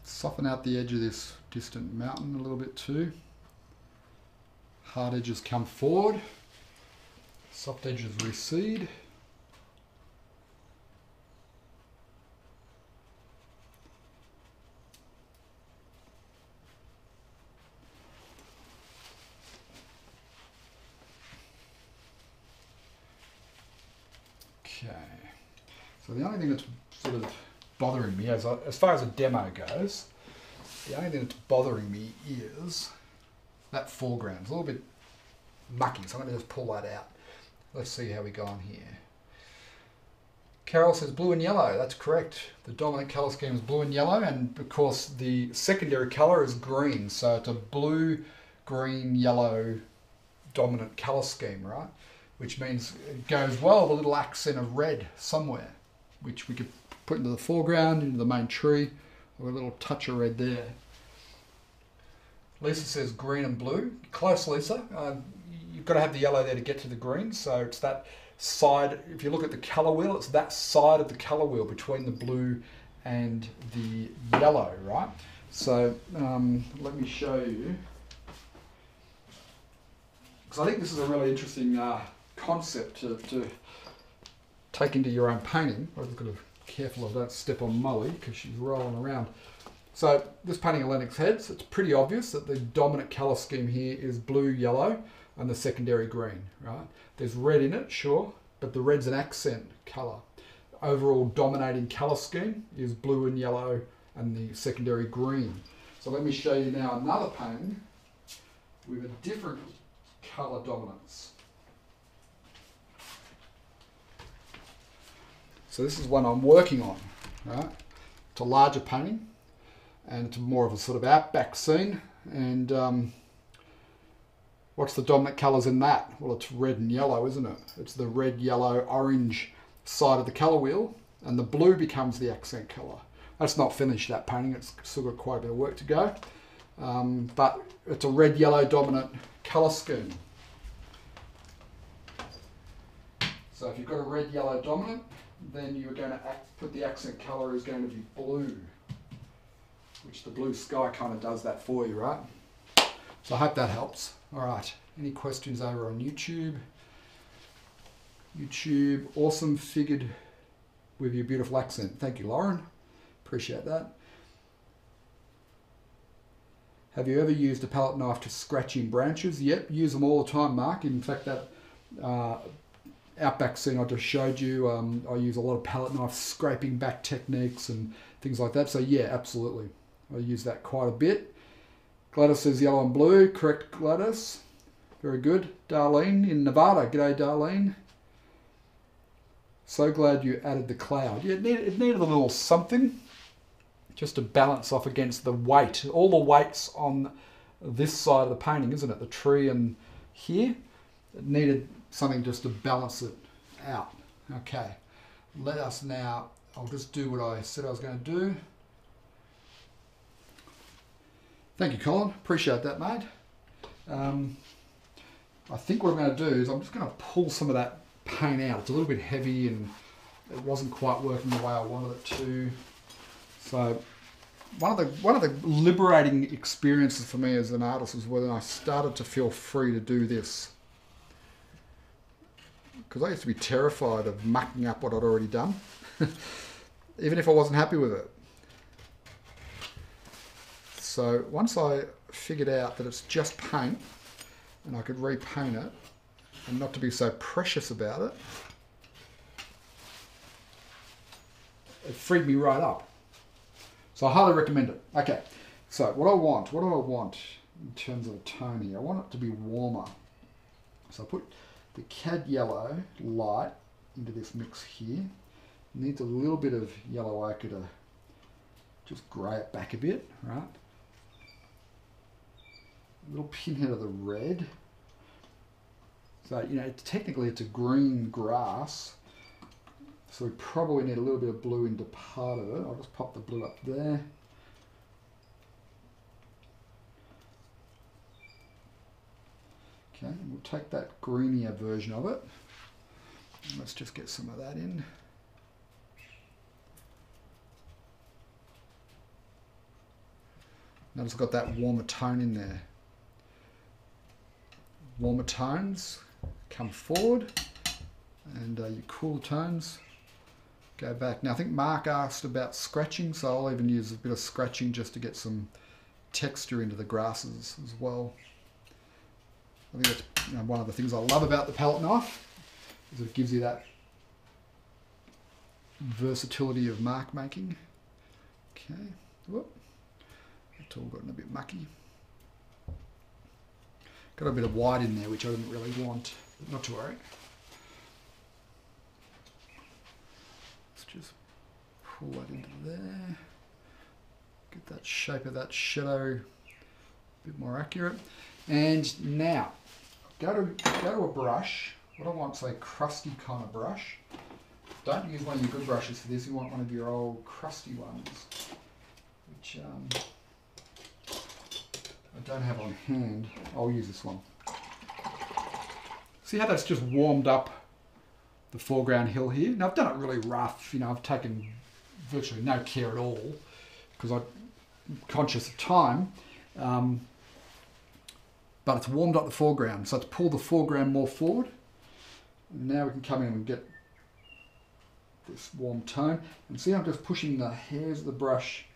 Soften out the edge of this distant mountain a little bit too. Hard edges come forward. Soft edges recede. Okay, so the only thing that's sort of bothering me, as, as far as a demo goes, the only thing that's bothering me is that foreground. It's a little bit mucky, so I'm going to just pull that out. Let's see how we go on here. Carol says blue and yellow. That's correct. The dominant colour scheme is blue and yellow, and of course the secondary colour is green. So it's a blue, green, yellow dominant colour scheme, right? Which means it goes well with a little accent of red somewhere, which we could put into the foreground, into the main tree, or a little touch of red there. Lisa says green and blue. Close, Lisa. Um, you've got to have the yellow there to get to the green. So it's that side, if you look at the colour wheel, it's that side of the colour wheel between the blue and the yellow, right? So um, let me show you. Because I think this is a really interesting uh, concept to, to take into your own painting. I've got to be careful I don't step on Molly because she's rolling around. So this painting of Lennox Heads, it's pretty obvious that the dominant colour scheme here is blue, yellow and the secondary green, right? There's red in it, sure, but the red's an accent colour. Overall dominating colour scheme is blue and yellow and the secondary green. So let me show you now another painting with a different colour dominance. So this is one I'm working on, right? It's a larger painting and it's more of a sort of outback scene and um, What's the dominant colours in that? Well, it's red and yellow, isn't it? It's the red, yellow, orange side of the colour wheel, and the blue becomes the accent colour. That's not finished, that painting. It's still got quite a bit of work to go. Um, but it's a red, yellow dominant colour scheme. So if you've got a red, yellow dominant, then you're going to act, put the accent colour is going to be blue, which the blue sky kind of does that for you, right? So I hope that helps. All right, any questions over on YouTube? YouTube, awesome figured with your beautiful accent. Thank you, Lauren. Appreciate that. Have you ever used a palette knife to scratch in branches? Yep, use them all the time, Mark. In fact, that uh, outback scene I just showed you, um, I use a lot of palette knife scraping back techniques and things like that. So yeah, absolutely. I use that quite a bit. Gladys says yellow and blue. Correct, Gladys. Very good. Darlene in Nevada. G'day, Darlene. So glad you added the cloud. Yeah, it needed, it needed a little something just to balance off against the weight. All the weights on this side of the painting, isn't it? The tree and here. It needed something just to balance it out. Okay. Let us now, I'll just do what I said I was going to do. Thank you, Colin. Appreciate that, mate. Um, I think what I'm going to do is I'm just going to pull some of that paint out. It's a little bit heavy and it wasn't quite working the way I wanted it to. So one of the one of the liberating experiences for me as an artist was when I started to feel free to do this. Because I used to be terrified of mucking up what I'd already done, even if I wasn't happy with it. So once I figured out that it's just paint and I could repaint it and not to be so precious about it, it freed me right up. So I highly recommend it. Okay, so what I want, what do I want in terms of a tone here? I want it to be warmer. So I put the cad yellow light into this mix here. Needs a little bit of yellow ochre to just grey it back a bit, right? Little pinhead of the red. So, you know, technically it's a green grass, so we probably need a little bit of blue into part of it. I'll just pop the blue up there. Okay, we'll take that greenier version of it. Let's just get some of that in. Notice I've got that warmer tone in there. Warmer tones come forward and uh, your cool tones go back. Now I think Mark asked about scratching, so I'll even use a bit of scratching just to get some texture into the grasses as well. I think that's you know, one of the things I love about the palette knife is it gives you that versatility of mark making. Okay, whoop, it's all gotten a bit mucky. Got a bit of white in there, which I didn't really want, but not to worry. Let's just pull that into there. Get that shape of that shadow a bit more accurate. And now, go to, go to a brush. What I want is a crusty kind of brush. Don't use one of your good brushes for this. You want one of your old crusty ones, which um, I don't have on hand. I'll use this one. See how that's just warmed up the foreground hill here? Now I've done it really rough. You know, I've taken virtually no care at all because I'm conscious of time. Um, but it's warmed up the foreground. So it's pulled the foreground more forward. Now we can come in and get this warm tone. And see I'm just pushing the hairs of the brush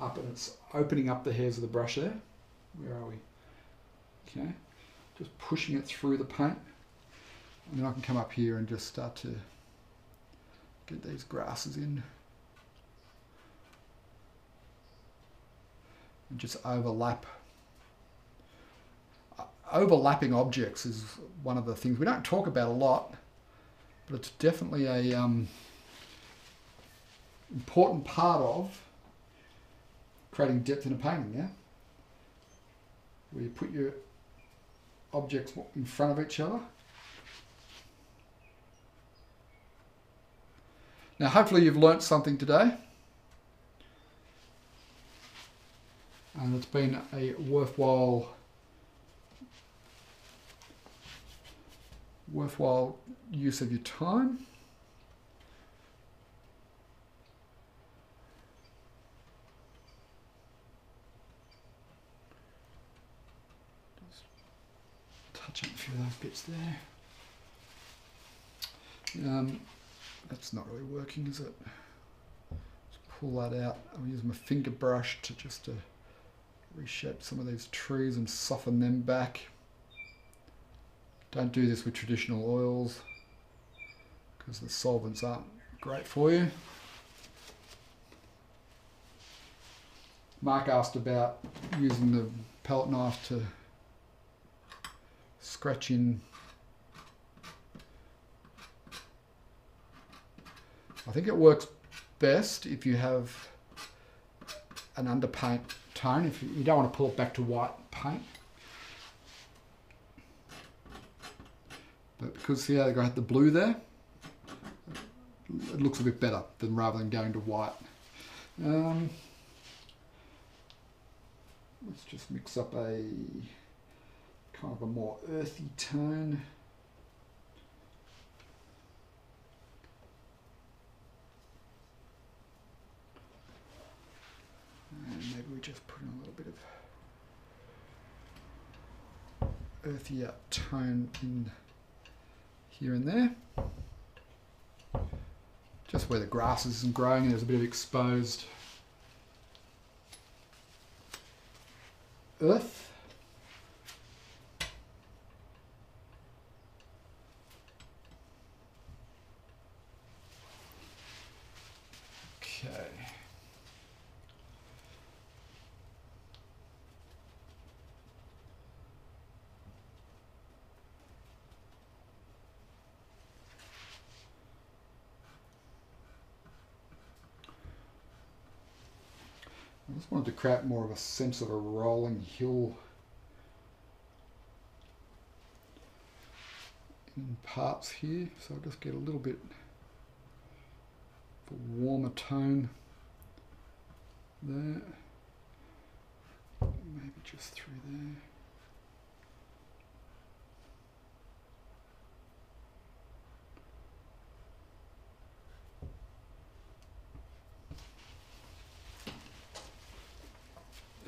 up and it's opening up the hairs of the brush there. Where are we? Okay. Just pushing it through the paint. And then I can come up here and just start to get these grasses in. And just overlap overlapping objects is one of the things we don't talk about a lot, but it's definitely a um, important part of creating depth in a painting. Yeah, where you put your objects in front of each other. Now, hopefully, you've learnt something today. And it's been a worthwhile worthwhile use of your time. Touch a few of those bits there. Um, that's not really working, is it? Just pull that out. I'm using my finger brush to just to reshape some of these trees and soften them back. Don't do this with traditional oils because the solvents aren't great for you. Mark asked about using the palette knife to scratch in I think it works best if you have an underpaint tone if you, don't want to pull it back to white paint. But because see how they got the blue there, it looks a bit better than rather than going to white. Um, let's just mix up a kind of a more earthy tone. And maybe we just put in a little bit of earthier tone in here and there. Just where the grass isn't growing, and there's a bit of exposed earth. Okay. I just wanted to create more of a sense of a rolling hill in parts here. So I'll just get a little bit of a warmer tone there. Maybe just through there.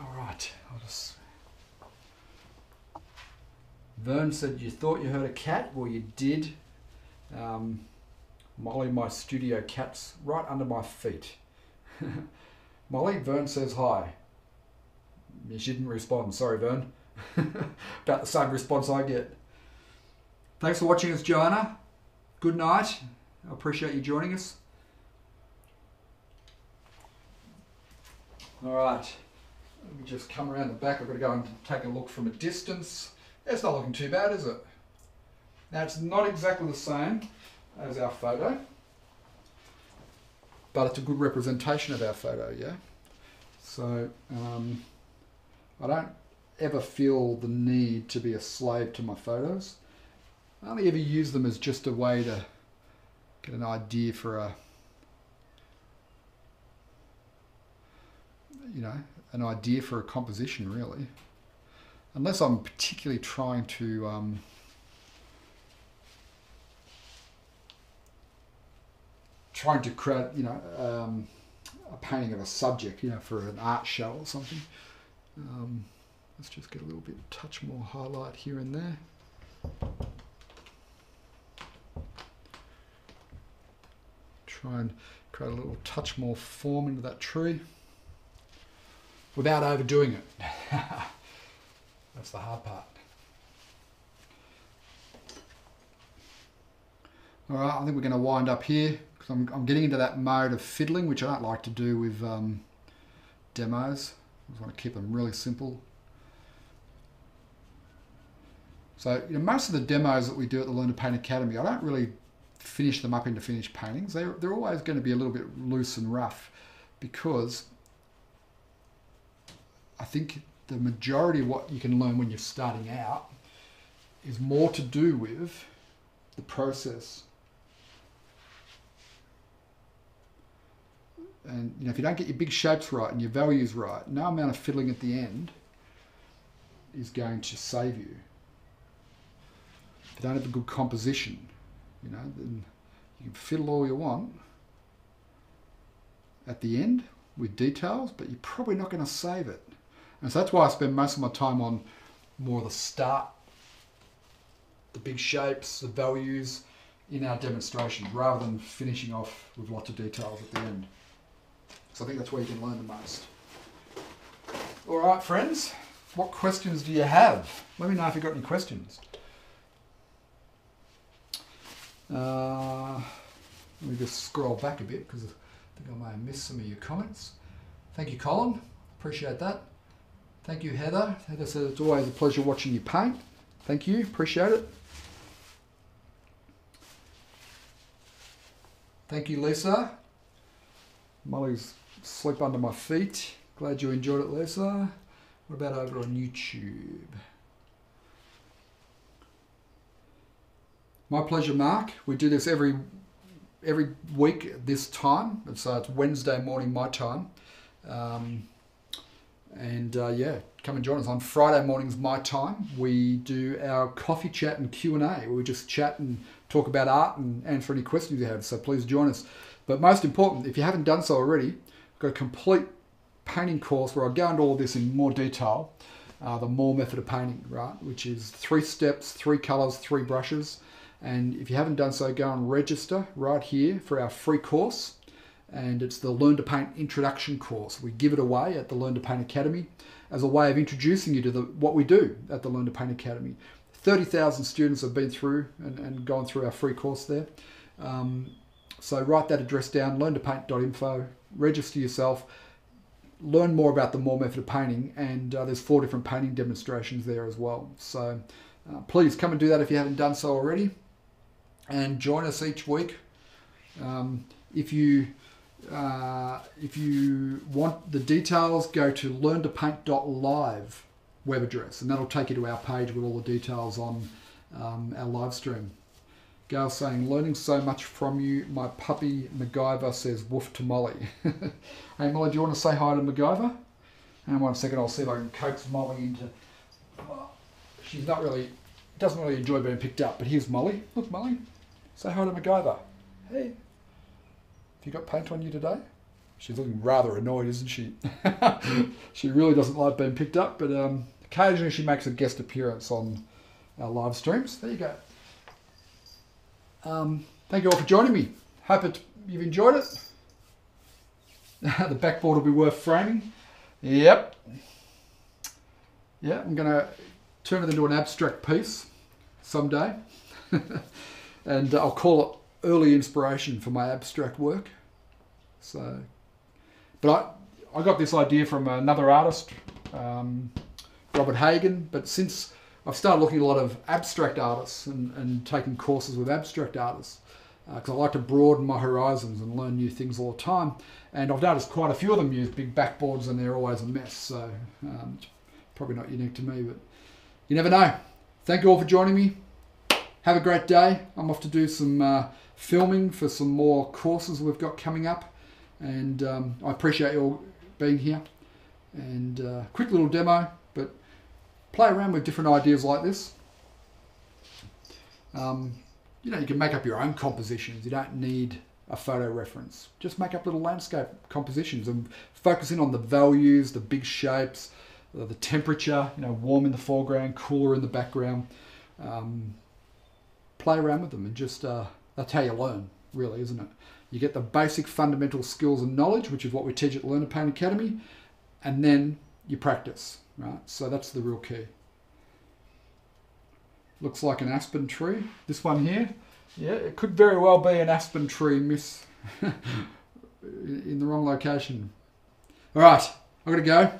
All right, I'll just. Vern said you thought you heard a cat. Well, you did. Um, Molly, my studio cat's right under my feet. Molly, Vern says hi. She didn't respond. Sorry, Vern. About the same response I get. Thanks for watching us, Joanna. Good night. I appreciate you joining us. All right. Let me just come around the back. I've got to go and take a look from a distance. It's not looking too bad, is it? Now, it's not exactly the same as our photo, but it's a good representation of our photo, yeah? So, um, I don't ever feel the need to be a slave to my photos. I only ever use them as just a way to get an idea for a, you know, an idea for a composition, really. Unless I'm particularly trying to um, trying to create, you know, um, a painting of a subject, you know, for an art show or something. Um, let's just get a little bit touch more highlight here and there. Try and create a little touch more form into that tree without overdoing it. That's the hard part. All right, I think we're going to wind up here because I'm, I'm getting into that mode of fiddling, which I don't like to do with um, demos. I just want to keep them really simple. So you know, most of the demos that we do at the Learn to Paint Academy, I don't really finish them up into finished paintings. They're, they're always going to be a little bit loose and rough because I think the majority of what you can learn when you're starting out is more to do with the process. And you know, if you don't get your big shapes right and your values right, no amount of fiddling at the end is going to save you. If you don't have a good composition, you know, then you can fiddle all you want at the end with details, but you're probably not going to save it. And so that's why I spend most of my time on more of the start, the big shapes, the values in our demonstration, rather than finishing off with lots of details at the end. So I think that's where you can learn the most. All right, friends, what questions do you have? Let me know if you've got any questions. Uh, let me just scroll back a bit because I think I may have missed some of your comments. Thank you, Colin. Appreciate that. Thank you, Heather. Heather said it's always a pleasure watching you paint. Thank you. Appreciate it. Thank you, Lisa. Molly's sleep under my feet. Glad you enjoyed it, Lisa. What about over on YouTube? My pleasure, Mark. We do this every every week at this time. So it's Wednesday morning my time. Um, and uh, yeah, come and join us on Friday mornings my time. We do our coffee chat and Q and A. We just chat and talk about art and answer any questions you have. So please join us. But most important, if you haven't done so already, I've got a complete painting course where I go into all this in more detail. Uh, the Moore method of painting, right? Which is three steps, three colors, three brushes. And if you haven't done so, go and register right here for our free course. And it's the Learn to Paint Introduction course. We give it away at the Learn to Paint Academy as a way of introducing you to the, what we do at the Learn to Paint Academy. 30,000 students have been through and, and gone through our free course there. Um, so write that address down, learntopaint.info, register yourself, learn more about the Moore method of painting, and uh, there's four different painting demonstrations there as well. So uh, please come and do that if you haven't done so already, and join us each week. Um, if you uh, if you want the details, go to learntopaint.live web address, and that'll take you to our page with all the details on um, our live stream. Gail saying, learning so much from you. My puppy MacGyver says woof to Molly. hey Molly, do you want to say hi to MacGyver? And one second, I'll see if I can coax Molly into. she's not really, doesn't really enjoy being picked up, but here's Molly. Look, Molly, say hi to MacGyver. Hey, you got paint on you today? She's looking rather annoyed, isn't she? she really doesn't like being picked up, but um, occasionally she makes a guest appearance on our live streams. There you go. Um, thank you all for joining me. Hope it, you've enjoyed it. the backboard will be worth framing. Yep. Yeah, I'm going to turn it into an abstract piece someday. and I'll call it early inspiration for my abstract work. So, but I, I got this idea from another artist, um, Robert Hagan. But since I've started looking at a lot of abstract artists and, and taking courses with abstract artists because uh, I like to broaden my horizons and learn new things all the time. And I've noticed quite a few of them use big backboards and they're always a mess. So um, probably not unique to me, but you never know. Thank you all for joining me. Have a great day. I'm off to do some uh, filming for some more courses we've got coming up. And um, I appreciate you all being here. And uh, quick little demo, but play around with different ideas like this. Um, you know, you can make up your own compositions. You don't need a photo reference. Just make up little landscape compositions and focus in on the values, the big shapes, uh, the temperature, you know, warm in the foreground, cooler in the background. Um, play around with them and just, uh, that's how you learn, really, isn't it? You get the basic fundamental skills and knowledge, which is what we teach at Learn to Paint Academy, and then you practice right? So that's the real key. Looks like an aspen tree. This one here, yeah, it could very well be an aspen tree miss in the wrong location. All right, I'm going to go.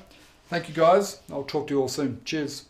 Thank you guys. I'll talk to you all soon. Cheers.